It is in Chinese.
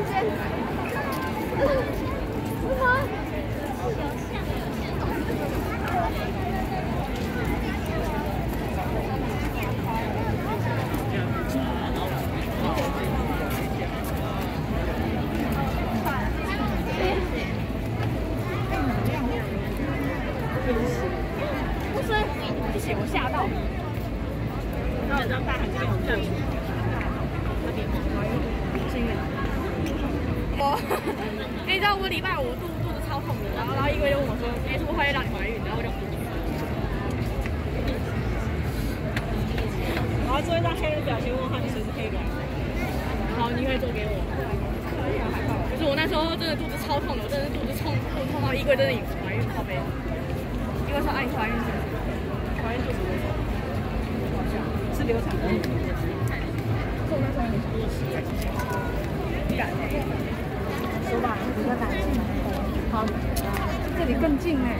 不是，不行，我吓到。然后让大喊这边有站住。我，你知道我礼拜五肚肚子超痛的，然后然后一个就问我说，哎，是不是会让你怀孕？然后我就，然后做一张黑人表情问号，你随时可以来。然后你会做给我。就是我那时候真的肚子超痛的，我真的是肚子痛痛痛到衣柜真的怀孕靠背。因为说哎，你怀孕是怀孕肚子流产，是流产的。做那时候有点多事，不敢。说吧，比较难进。好，这里更近哎。